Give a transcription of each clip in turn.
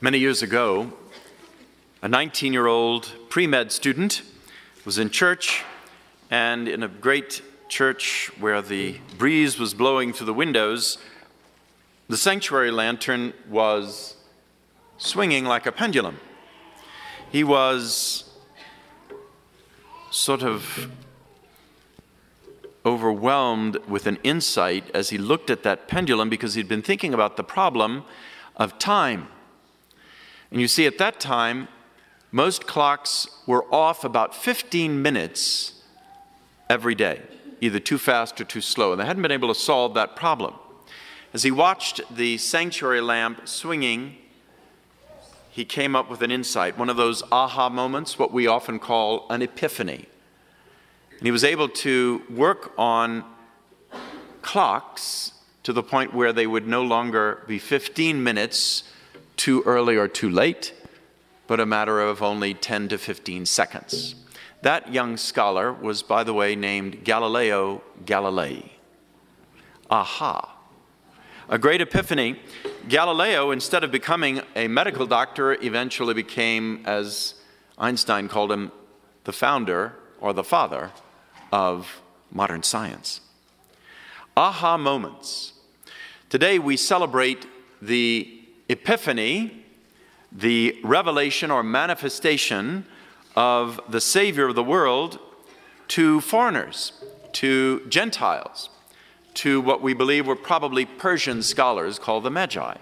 Many years ago, a 19 year old pre med student was in church, and in a great church where the breeze was blowing through the windows, the sanctuary lantern was swinging like a pendulum. He was sort of overwhelmed with an insight as he looked at that pendulum because he'd been thinking about the problem of time. And you see, at that time, most clocks were off about 15 minutes every day, either too fast or too slow, and they hadn't been able to solve that problem. As he watched the sanctuary lamp swinging, he came up with an insight, one of those aha moments, what we often call an epiphany. And he was able to work on clocks to the point where they would no longer be 15 minutes too early or too late, but a matter of only 10 to 15 seconds. That young scholar was, by the way, named Galileo Galilei. Aha. A great epiphany. Galileo, instead of becoming a medical doctor, eventually became, as Einstein called him, the founder or the father of modern science. Aha moments. Today we celebrate the Epiphany, the revelation or manifestation of the Savior of the world to foreigners, to Gentiles, to what we believe were probably Persian scholars called the Magi.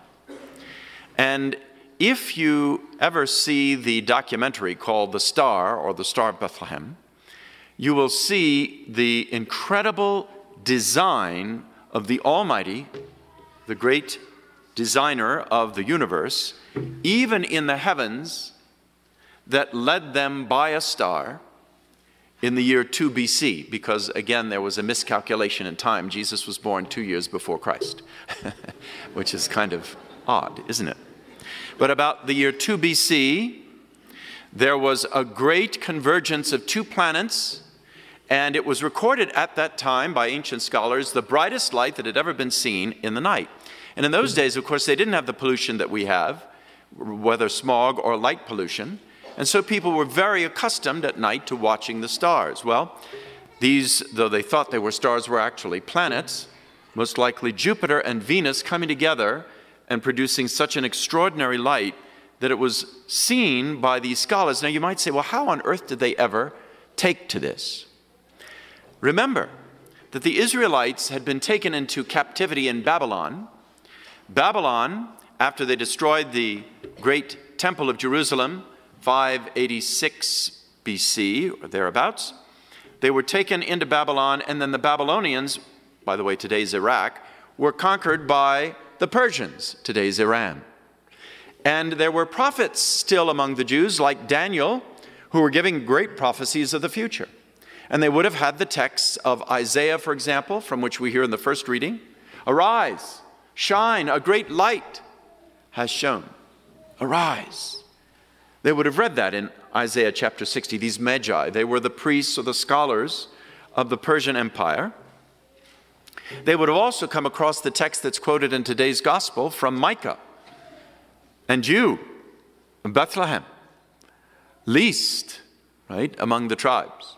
And if you ever see the documentary called The Star or The Star of Bethlehem, you will see the incredible design of the Almighty, the great designer of the universe, even in the heavens, that led them by a star in the year 2 BC, because again, there was a miscalculation in time. Jesus was born two years before Christ, which is kind of odd, isn't it? But about the year 2 BC, there was a great convergence of two planets and it was recorded at that time by ancient scholars the brightest light that had ever been seen in the night. And in those days, of course, they didn't have the pollution that we have, whether smog or light pollution. And so people were very accustomed at night to watching the stars. Well, these, though they thought they were stars, were actually planets, most likely Jupiter and Venus coming together and producing such an extraordinary light that it was seen by these scholars. Now, you might say, well, how on earth did they ever take to this? Remember that the Israelites had been taken into captivity in Babylon. Babylon, after they destroyed the great temple of Jerusalem, 586 BC or thereabouts, they were taken into Babylon, and then the Babylonians, by the way, today's Iraq, were conquered by the Persians, today's Iran. And there were prophets still among the Jews, like Daniel, who were giving great prophecies of the future. And they would have had the texts of Isaiah, for example, from which we hear in the first reading Arise, shine, a great light has shone. Arise. They would have read that in Isaiah chapter 60. These magi, they were the priests or the scholars of the Persian Empire. They would have also come across the text that's quoted in today's gospel from Micah. And you, Bethlehem, least, right, among the tribes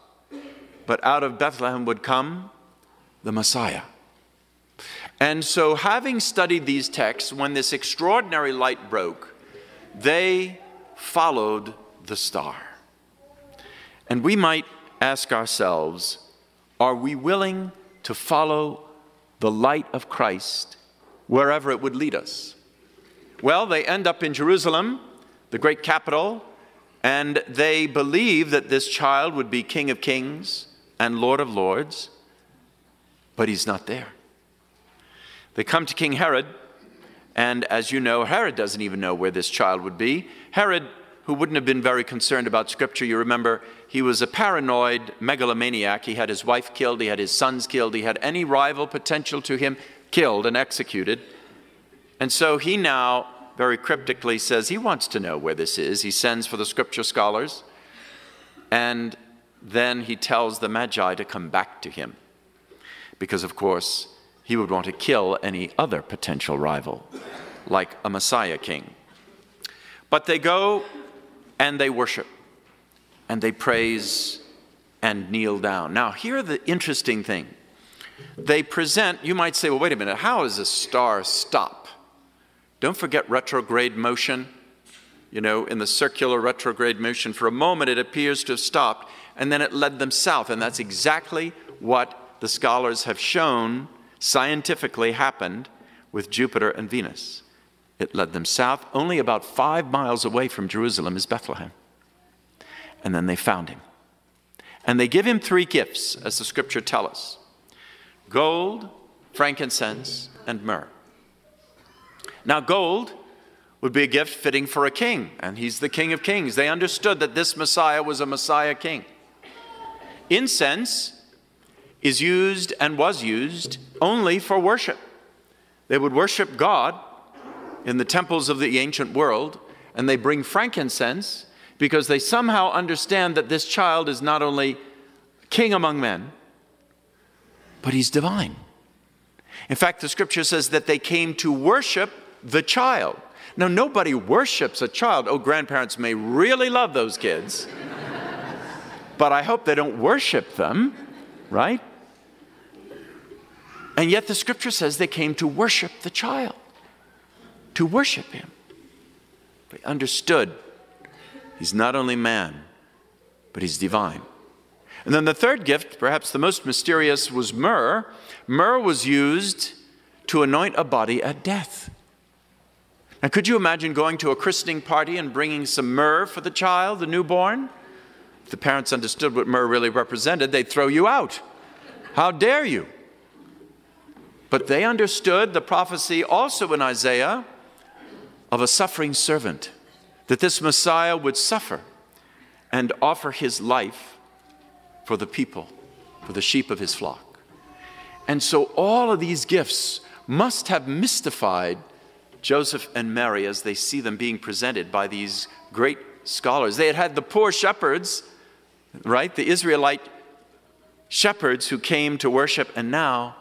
but out of Bethlehem would come the Messiah. And so, having studied these texts, when this extraordinary light broke, they followed the star. And we might ask ourselves are we willing to follow the light of Christ wherever it would lead us? Well, they end up in Jerusalem, the great capital, and they believe that this child would be King of Kings and Lord of Lords, but he's not there. They come to King Herod, and as you know, Herod doesn't even know where this child would be. Herod, who wouldn't have been very concerned about Scripture, you remember, he was a paranoid megalomaniac. He had his wife killed, he had his sons killed, he had any rival potential to him killed and executed. And so he now very cryptically says he wants to know where this is. He sends for the Scripture scholars, and then he tells the Magi to come back to him. Because, of course, he would want to kill any other potential rival, like a Messiah king. But they go and they worship and they praise and kneel down. Now, here the interesting thing. They present, you might say, well, wait a minute, how does a star stop? Don't forget retrograde motion. You know, in the circular retrograde motion, for a moment it appears to have stopped, and then it led them south. And that's exactly what the scholars have shown scientifically happened with Jupiter and Venus. It led them south. Only about five miles away from Jerusalem is Bethlehem. And then they found him. And they give him three gifts, as the scripture tell us gold, frankincense, and myrrh. Now, gold would be a gift fitting for a king, and he's the King of Kings. They understood that this Messiah was a Messiah king. Incense is used and was used only for worship. They would worship God in the temples of the ancient world, and they bring frankincense because they somehow understand that this child is not only king among men, but he's divine. In fact, the scripture says that they came to worship the child. Now, nobody worships a child. Oh, grandparents may really love those kids, but I hope they don't worship them, right? And yet the scripture says they came to worship the child, to worship him. They understood he's not only man, but he's divine. And then the third gift, perhaps the most mysterious, was myrrh. Myrrh was used to anoint a body at death. Now, could you imagine going to a christening party and bringing some myrrh for the child, the newborn? If the parents understood what myrrh really represented, they'd throw you out. How dare you? But they understood the prophecy also in Isaiah of a suffering servant, that this Messiah would suffer and offer his life for the people, for the sheep of his flock. And so all of these gifts must have mystified Joseph and Mary as they see them being presented by these great scholars. They had had the poor shepherds, right? The Israelite shepherds who came to worship, and now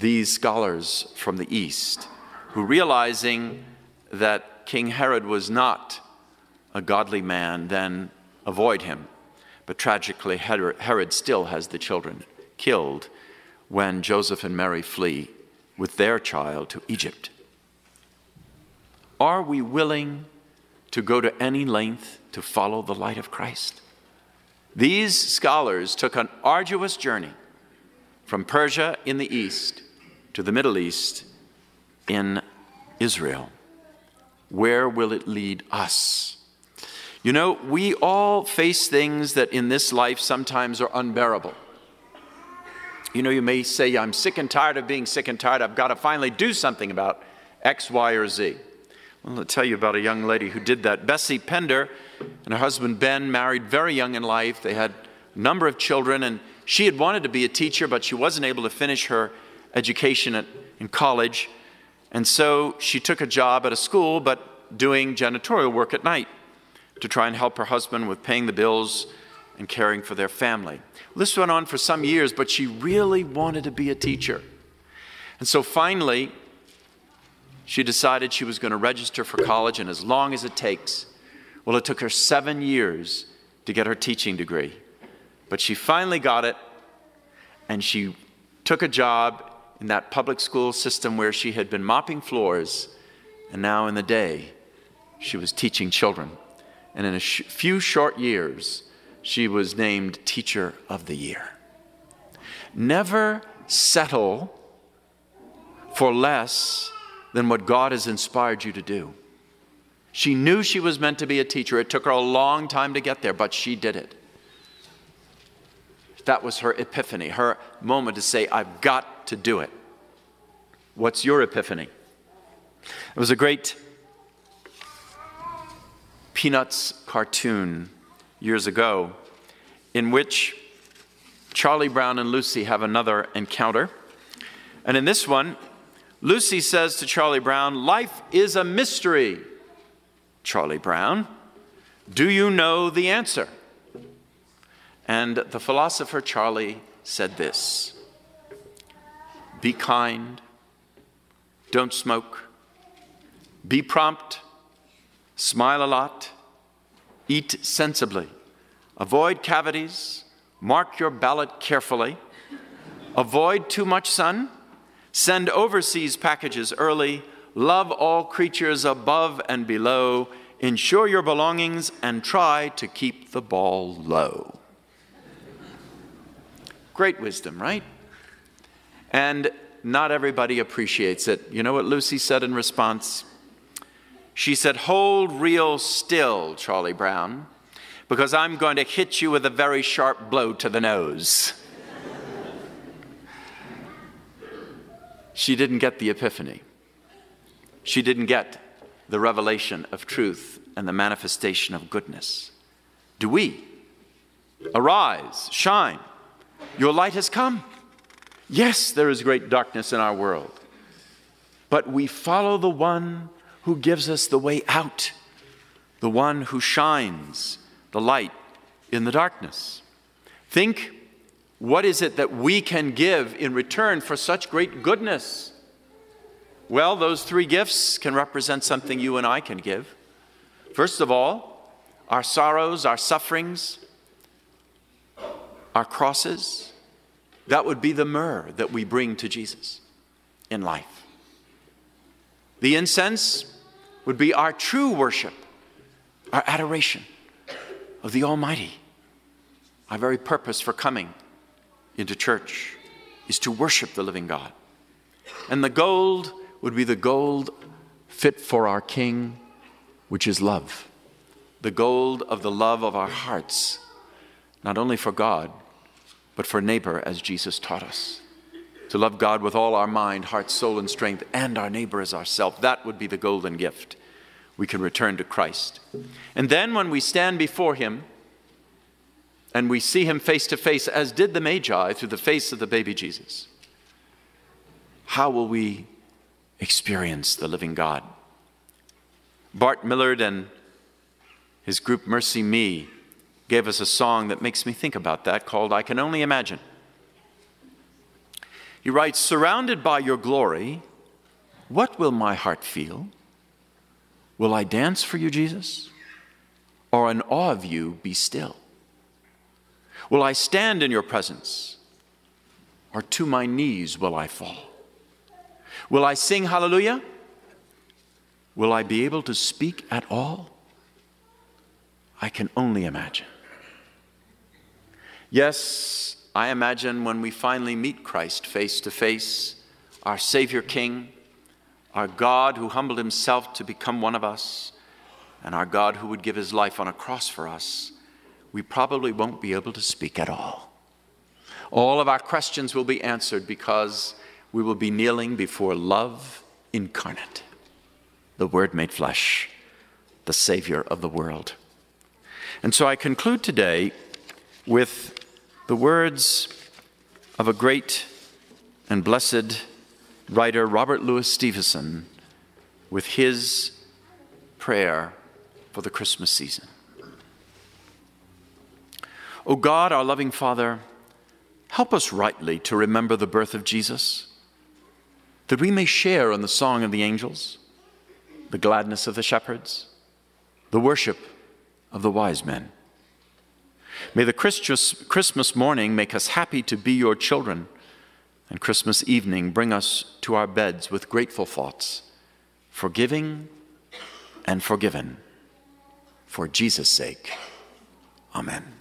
these scholars from the East who, realizing that King Herod was not a godly man, then avoid him. But tragically, Herod still has the children killed when Joseph and Mary flee with their child to Egypt. Are we willing to go to any length to follow the light of Christ? These scholars took an arduous journey from Persia in the east to the Middle East in Israel. Where will it lead us? You know, we all face things that in this life sometimes are unbearable. You know, you may say, I'm sick and tired of being sick and tired. I've got to finally do something about X, Y, or Z. Well, I'll tell you about a young lady who did that. Bessie Pender and her husband Ben married very young in life. They had a number of children, and she had wanted to be a teacher, but she wasn't able to finish her education at, in college. And so she took a job at a school, but doing janitorial work at night to try and help her husband with paying the bills and caring for their family. This went on for some years, but she really wanted to be a teacher. And so finally, she decided she was going to register for college, and as long as it takes, well, it took her seven years to get her teaching degree. But she finally got it, and she took a job in that public school system where she had been mopping floors, and now in the day, she was teaching children. And in a sh- few short years, she was named Teacher of the Year. Never settle for less than what God has inspired you to do. She knew she was meant to be a teacher. It took her a long time to get there, but she did it. That was her epiphany, her moment to say, I've got to do it. What's your epiphany? It was a great Peanuts cartoon years ago in which Charlie Brown and Lucy have another encounter. And in this one, Lucy says to Charlie Brown, Life is a mystery. Charlie Brown, do you know the answer? And the philosopher Charlie said this Be kind, don't smoke, be prompt, smile a lot, eat sensibly, avoid cavities, mark your ballot carefully, avoid too much sun, send overseas packages early, love all creatures above and below, insure your belongings, and try to keep the ball low. Great wisdom, right? And not everybody appreciates it. You know what Lucy said in response? She said, Hold real still, Charlie Brown, because I'm going to hit you with a very sharp blow to the nose. she didn't get the epiphany. She didn't get the revelation of truth and the manifestation of goodness. Do we? Arise, shine. Your light has come. Yes, there is great darkness in our world, but we follow the one who gives us the way out, the one who shines the light in the darkness. Think what is it that we can give in return for such great goodness? Well, those three gifts can represent something you and I can give. First of all, our sorrows, our sufferings, our crosses that would be the myrrh that we bring to Jesus in life. The incense would be our true worship, our adoration of the Almighty. Our very purpose for coming into church is to worship the living God. And the gold would be the gold fit for our King, which is love. The gold of the love of our hearts, not only for God, but for neighbor as Jesus taught us. To love God with all our mind, heart, soul, and strength, and our neighbor as ourself. That would be the golden gift. We can return to Christ. And then when we stand before Him and we see Him face to face, as did the Magi through the face of the baby Jesus, how will we experience the living God? Bart Millard and his group MercyMe gave us a song that makes me think about that called I Can Only Imagine. He writes, Surrounded by your glory, what will my heart feel? Will I dance for you, Jesus? Or in awe of you be still? Will I stand in your presence? Or to my knees will I fall? Will I sing hallelujah? Will I be able to speak at all? I can only imagine. Yes, I imagine when we finally meet Christ face to face, our Savior King, our God who humbled himself to become one of us, and our God who would give his life on a cross for us, we probably won't be able to speak at all. All of our questions will be answered because we will be kneeling before love incarnate, the Word made flesh, the Savior of the world. And so I conclude today with the words of a great and blessed writer, Robert Louis Stevenson, with his prayer for the Christmas season. O God, our loving Father, help us rightly to remember the birth of Jesus, that we may share in the song of the angels, the gladness of the shepherds, the worship of the wise men May the Christmas morning make us happy to be your children, and Christmas evening bring us to our beds with grateful thoughts, forgiving and forgiven. For Jesus' sake, amen.